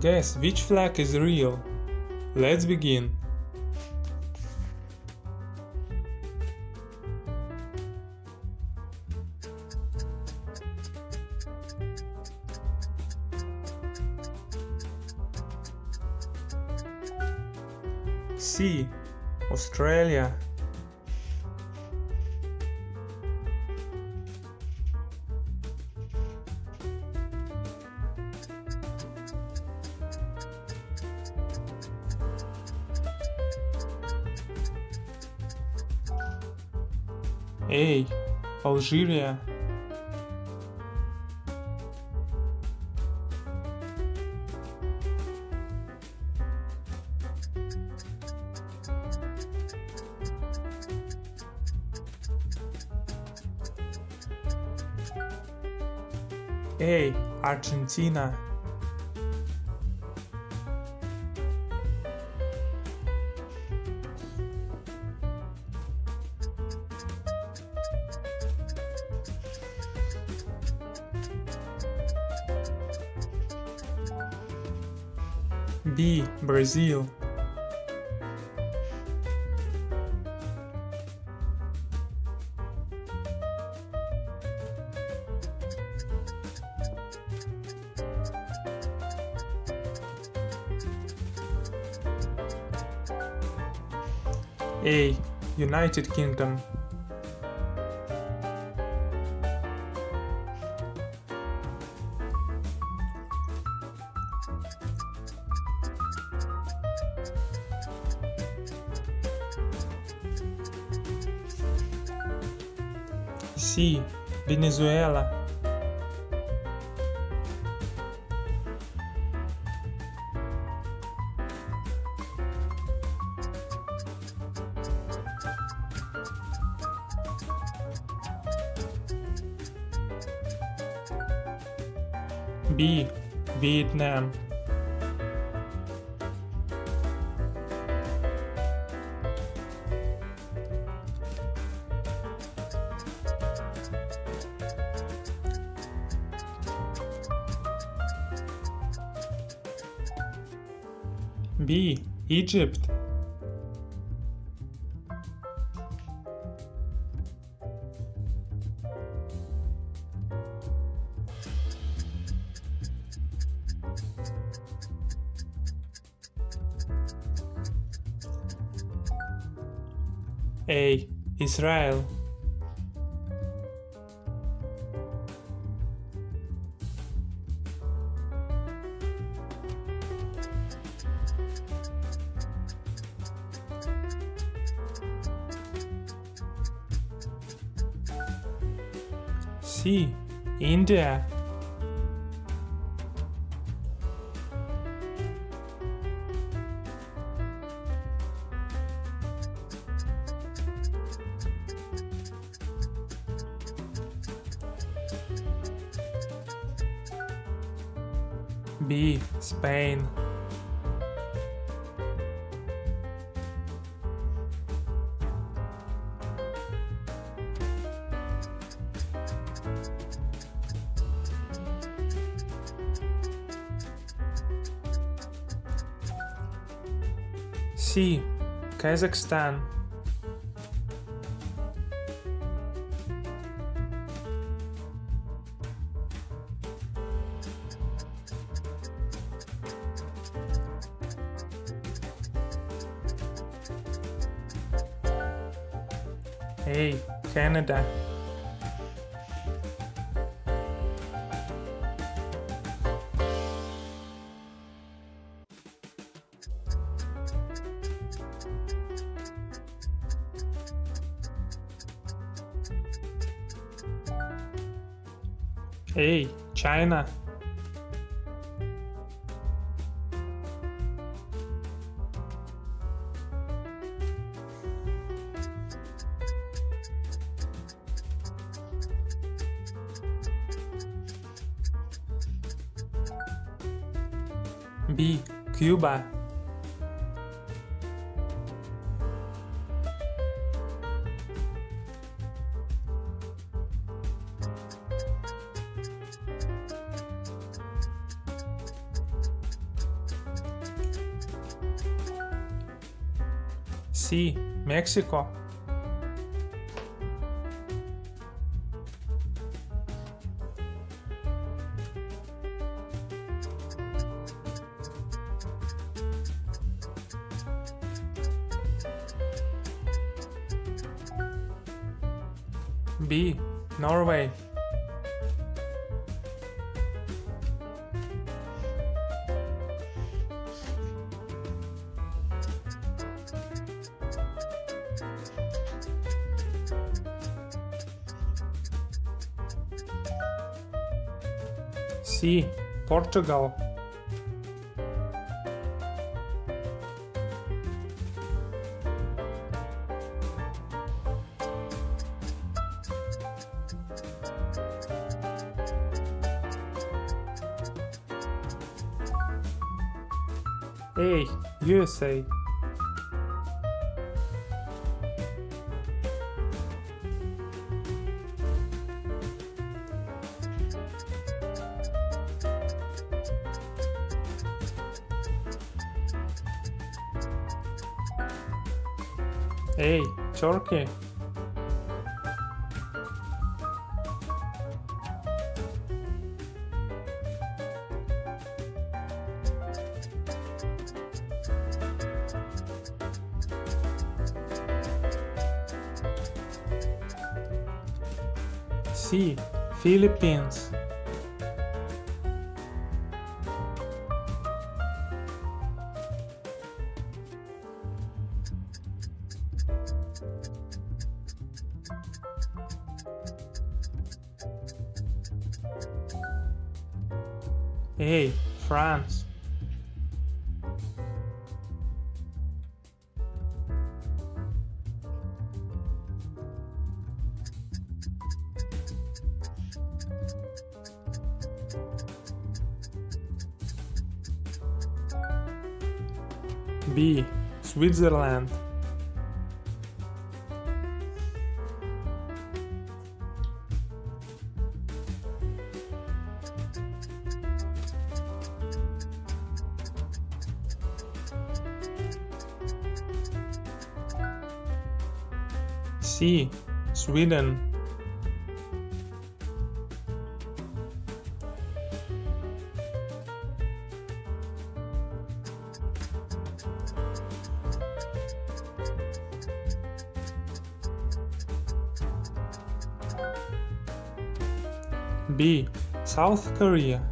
Guess which flag is real. Let's begin. C. Australia. A. Algeria. A. Argentina. B. Brazil. A. United Kingdom. C. Venezuela. B. Vietnam. B. Egypt. A. Israel. C. India. B. Spain. C. Kazakhstan. A. Canada. A. China. B. Cuba. C. Mexico. B. Norway. C. Portugal. A. USA. A. Turkey. C. Philippines. A. France. B. Switzerland. C. Sweden. B. South Korea.